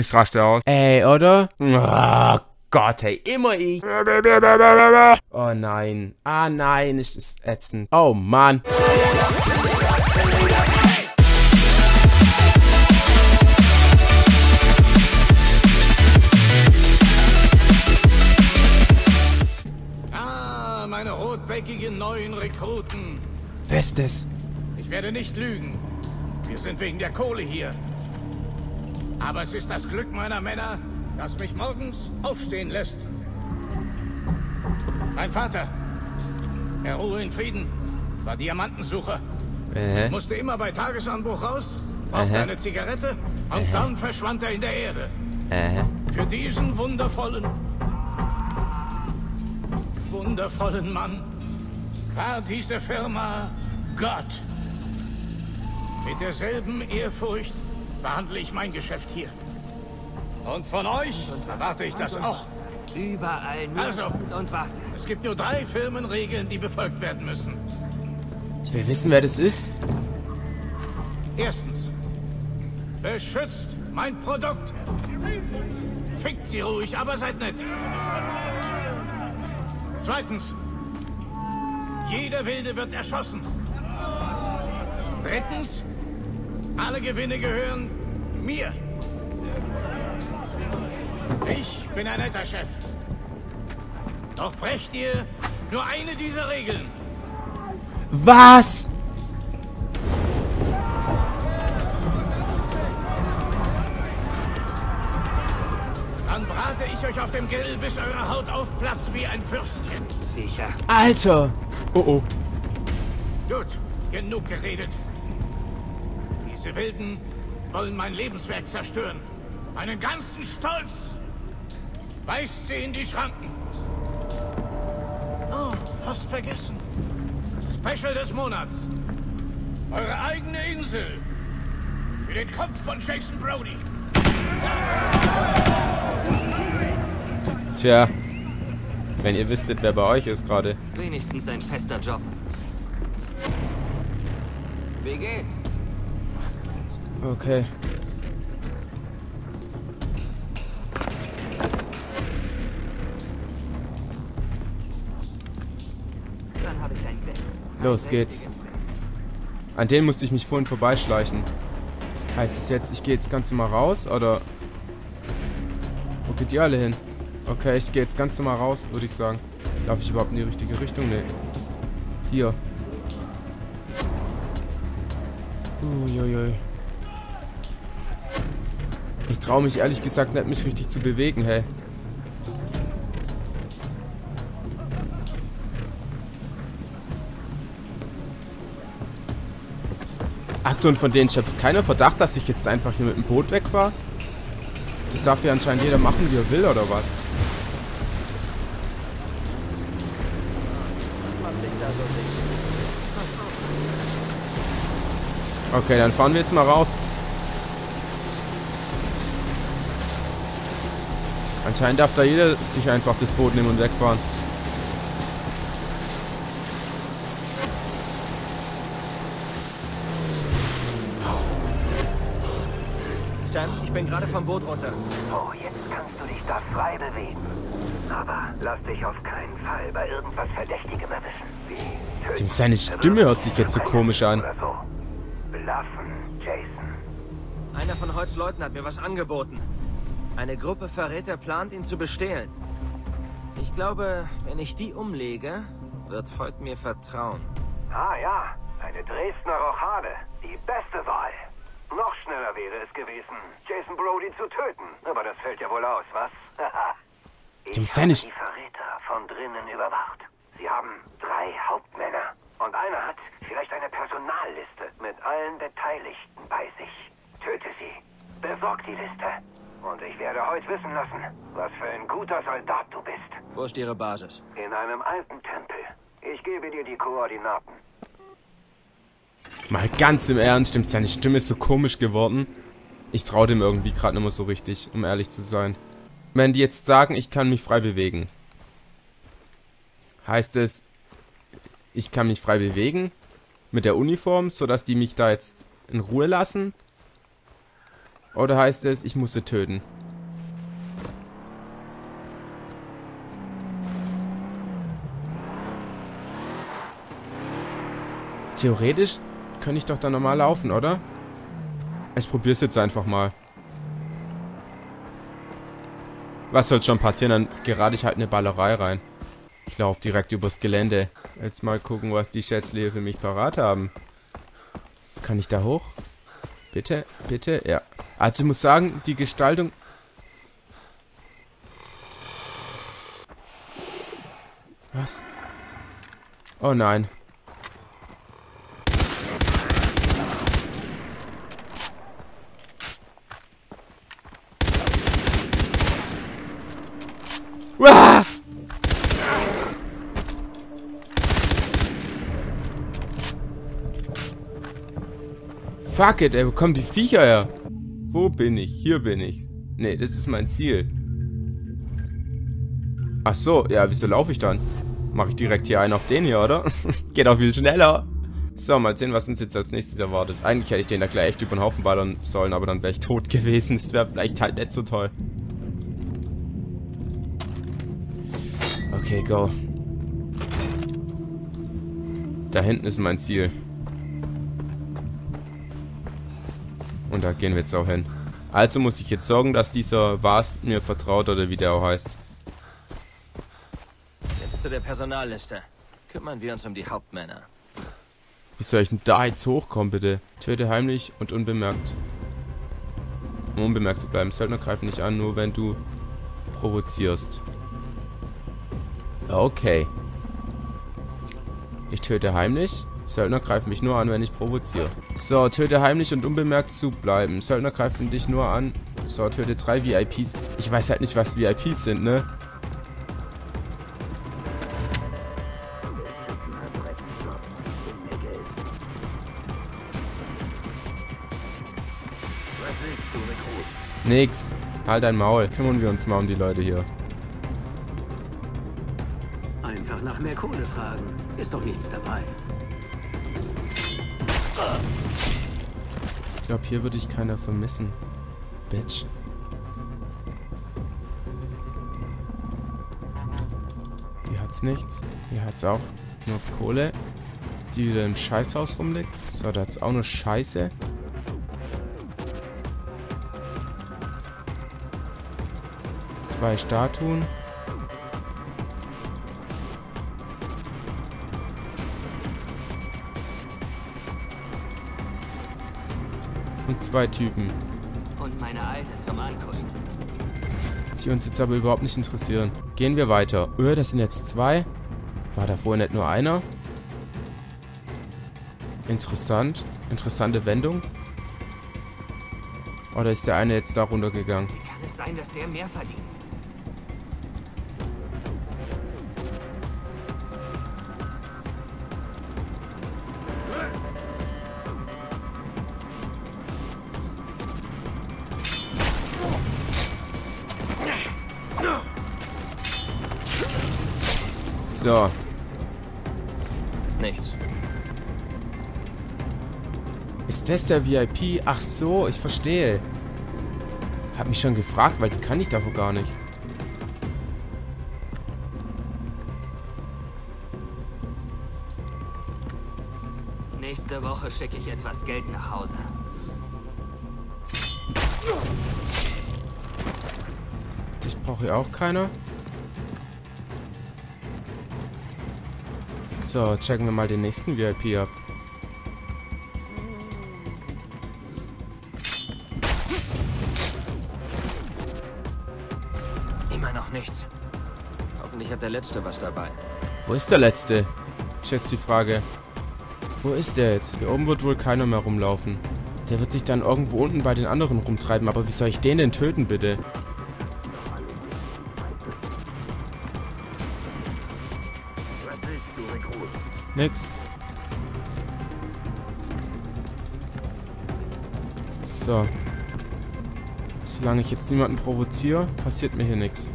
Ich raste aus. Ey, oder? Oh Gott, hey, immer ich. Oh nein. Ah nein, ist das ätzend. Oh Mann. Ah, meine rotbäckigen neuen Rekruten. Wer ist das? Ich werde nicht lügen. Wir sind wegen der Kohle hier. Aber es ist das Glück meiner Männer, das mich morgens aufstehen lässt. Mein Vater, er ruhe in Frieden, war Diamantensucher. Äh, Musste immer bei Tagesanbruch raus, brauchte Aha. eine Zigarette und dann verschwand er in der Erde. äh. Für diesen wundervollen, wundervollen Mann war diese Firma Gott. Mit derselben Ehrfurcht behandle ich mein Geschäft hier. Und von euch erwarte ich das auch. Überall nur Also. Grund und Wasser. Es gibt nur drei Firmenregeln, die befolgt werden müssen. Ich will wissen, wer das ist. Erstens, beschützt mein Produkt. Fickt sie ruhig, aber seid nett. Zweitens, jeder Wilde wird erschossen. Drittens, alle Gewinne gehören mir. Ich bin ein netter Chef. Doch brecht ihr nur eine dieser Regeln. Was? Dann brate ich euch auf dem Grill, bis eure Haut aufplatzt wie ein Würstchen. Sicher. Alter. Oh oh. Gut, genug geredet. Diese Wilden wollen mein Lebenswerk zerstören. Meinen ganzen Stolz. Weist sie in die Schranken. Oh, fast vergessen. Special des Monats. Eure eigene Insel. Für den Kopf von Jason Brody. Tja. Wenn ihr wüsstet, wer bei euch ist gerade. Wenigstens ein fester Job. Wie geht's? Okay. Los geht's. An den musste ich mich vorhin vorbeischleichen. Heißt es jetzt, ich gehe jetzt ganz normal raus, oder? Wo geht ihr alle hin? Okay, ich gehe jetzt ganz normal raus, würde ich sagen. Laufe ich überhaupt in die richtige Richtung? Nee. Hier. Uiuiui. Ich traue mich ehrlich gesagt nicht, mich richtig zu bewegen, hey. Achso, und von denen schöpft keiner Verdacht, dass ich jetzt einfach hier mit dem Boot weg war? Das darf ja anscheinend jeder machen, wie er will, oder was? Okay, dann fahren wir jetzt mal raus. Anscheinend darf da jeder sich einfach das Boot nehmen und wegfahren. Sam, ich bin gerade vom Boot runter. Oh, jetzt kannst du dich da frei bewegen. Aber lass dich auf keinen Fall bei irgendwas Verdächtigem erwischen. Wie seine Stimme hört sich jetzt so komisch an. Oder so. Bluffen, Jason. Einer von Holz Leuten hat mir was angeboten. Eine Gruppe Verräter plant, ihn zu bestehlen. Ich glaube, wenn ich die umlege, wird Holt mir vertrauen. Ah ja, eine Dresdner Rochade. Die beste Wahl. Noch schneller wäre es gewesen, Jason Brody zu töten. Aber das fällt ja wohl aus, was? ich Dem seine habe die Verräter von drinnen überwacht. Sie haben drei Hauptmänner. Und einer hat vielleicht eine Personalliste mit allen Beteiligten bei sich. Töte sie. Besorg die Liste. Und ich werde heute wissen lassen, was für ein guter Soldat du bist. Wo ist Ihre Basis? In einem alten Tempel. Ich gebe dir die Koordinaten. Mal ganz im Ernst, stimmt, seine Stimme ist so komisch geworden. Ich traue dem irgendwie gerade nicht mehr so richtig, um ehrlich zu sein. Wenn die jetzt sagen, ich kann mich frei bewegen, heißt es, ich kann mich frei bewegen mit der Uniform, sodass die mich da jetzt in Ruhe lassen? Oder heißt es, ich muss sie töten? Theoretisch könnte ich doch da normal laufen, oder? Ich probiere es jetzt einfach mal. Was soll schon passieren? Dann gerade ich halt eine Ballerei rein. Ich laufe direkt übers Gelände. Jetzt mal gucken, was die Schätzlinge für mich parat haben. Kann ich da hoch? Bitte, bitte, ja. Also ich muss sagen, die Gestaltung... Was? Oh nein. Uah! Fuck it, ey, wo kommen die Viecher her? Wo bin ich? Hier bin ich. Nee, das ist mein Ziel. Ach so, ja, wieso laufe ich dann? Mache ich direkt hier einen auf den hier, oder? Geht auch viel schneller. So, mal sehen, was uns jetzt als nächstes erwartet. Eigentlich hätte ich den da gleich echt über den Haufen ballern sollen, aber dann wäre ich tot gewesen. Das wäre vielleicht halt nicht so toll. Okay, go. Da hinten ist mein Ziel. Und da gehen wir jetzt auch hin. Also muss ich jetzt sorgen, dass dieser Was mir vertraut oder wie der auch heißt. Jetzt zu der Personalliste. Kümmern wir uns um die Hauptmänner. Wie soll ich denn da jetzt hochkommen, bitte? Töte heimlich und unbemerkt. Um unbemerkt zu bleiben. Söldner greifen nicht an, nur wenn du provozierst. Okay. Ich töte heimlich. Söldner greifen mich nur an, wenn ich provoziere. So, töte heimlich und unbemerkt zu bleiben. Söldner greifen dich nur an. So, töte drei VIPs. Ich weiß halt nicht, was VIPs sind, ne? Nix. Halt dein Maul. Kümmern wir uns mal um die Leute hier. Einfach nach mehr Kohle fragen. Ist doch nichts dabei. Glaube, hier würde ich keiner vermissen. Bitch. Hier hat's nichts. Hier hat's auch nur Kohle, die wieder im Scheißhaus rumliegt. So, da hat's auch nur Scheiße. Zwei Statuen. Und zwei Typen, Und meine Alte zum Ankuschen. die uns jetzt aber überhaupt nicht interessieren. Gehen wir weiter. Öh, das sind jetzt zwei. War da vorher nicht nur einer? Interessant. Interessante Wendung. Oder ist der eine jetzt da runtergegangen? Wie kann es sein, dass der mehr verdient? So. Nichts. Ist das der VIP? Ach so, ich verstehe. Hab mich schon gefragt, weil die kann ich davor gar nicht. Nächste Woche schicke ich etwas Geld nach Hause. Dich braucht hier auch keiner. So, checken wir mal den nächsten VIP ab. Immer noch nichts. Hoffentlich hat der Letzte was dabei. Wo ist der letzte? Ist jetzt die Frage. Wo ist der jetzt? Hier oben wird wohl keiner mehr rumlaufen. Der wird sich dann irgendwo unten bei den anderen rumtreiben. Aber wie soll ich den denn töten, bitte? Nix. So. Solange ich jetzt niemanden provoziere, passiert mir hier nichts.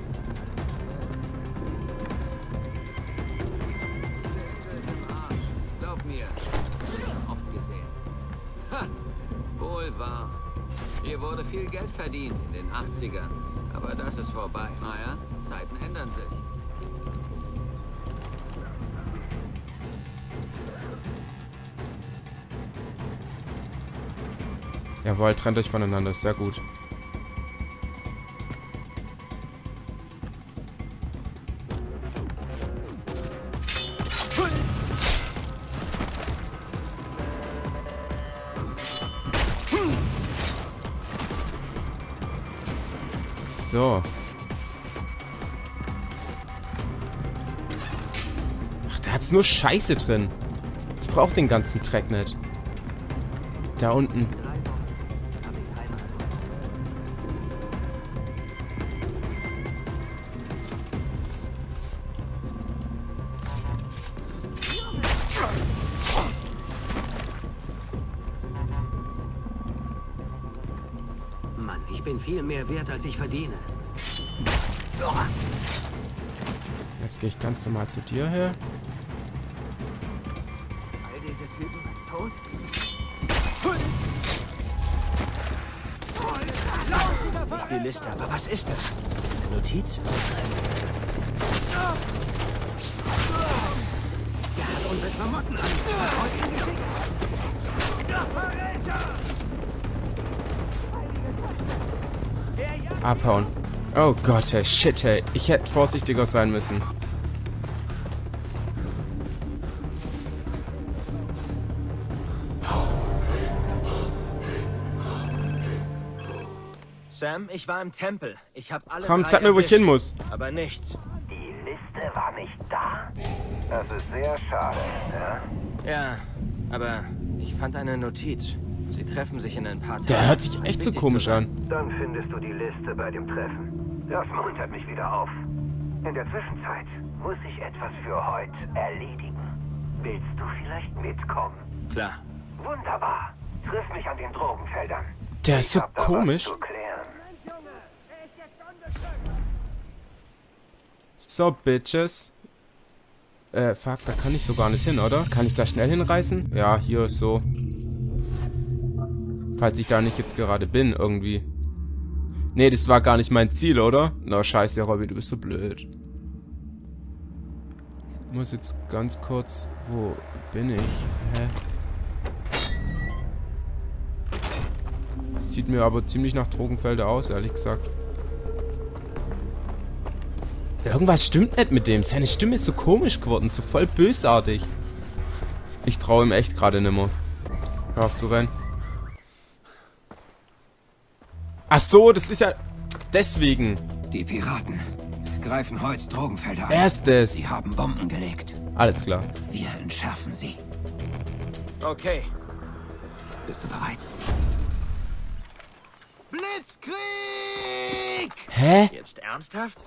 Hier wurde viel Geld verdient in den 80ern. Aber das ist vorbei. Naja, Zeiten ändern sich. Jawohl, trennt euch voneinander. Sehr gut. So. Ach, da hat's nur Scheiße drin. Ich brauche den ganzen Dreck nicht. Da unten. Ich bin viel mehr wert, als ich verdiene. Jetzt gehe ich ganz normal zu dir her. All diese Typen tot? Nicht die Liste, aber was ist das? Eine Notiz? Der hat unsere Klamotten an. Abhauen. Oh Gott, ey, shit, ey. Ich hätte vorsichtiger sein müssen. Sam, ich war im Tempel. Ich habe alle Komm, sag mir, wo ich hin muss. Aber nichts. Die Liste war nicht da. Das ist sehr schade, ja? Ja, aber ich fand eine Notiz. Sie treffen sich in ein paar Tagen. Der hört sich echt so komisch an. Dann findest du die Liste bei dem Treffen. Das muntert mich wieder auf. In der Zwischenzeit muss ich etwas für heute erledigen. Willst du vielleicht mitkommen? Klar. Wunderbar. Triff mich an den Drogenfeldern. Der ist so Ich hab da was komisch. zu klären. So, Bitches. Äh, fuck, da kann ich so gar nicht hin, oder? Kann ich da schnell hinreißen? Ja, hier, so. Falls ich da nicht jetzt gerade bin, irgendwie. Nee, das war gar nicht mein Ziel, oder? Na, scheiße, Robby, du bist so blöd. Ich muss jetzt ganz kurz... Wo bin ich? Hä? Sieht mir aber ziemlich nach Drogenfelder aus, ehrlich gesagt. Irgendwas stimmt nicht mit dem. Seine Stimme ist so komisch geworden, so voll bösartig. Ich traue ihm echt gerade nimmer. Hör auf zu rennen. Ach so, das ist ja... Deswegen. Die Piraten greifen heute Drogenfelder an. Erstes. Sie haben Bomben gelegt. Alles klar. Wir entschärfen sie. Okay. Bist du bereit? Blitzkrieg! Hä? Jetzt ernsthaft?